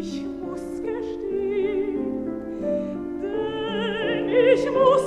ich muss gestehen, denn ich muss